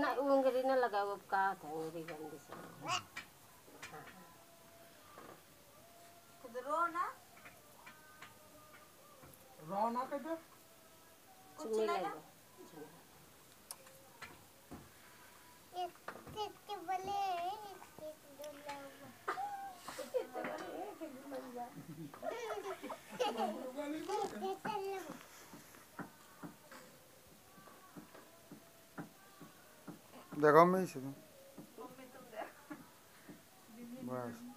ना उंगली ना लगा वो कहा था उंगली गंदी से। रोना रोना किधर चुन्नी ले लो चुन्नी Legalmente, né? O movimento dela. Mas...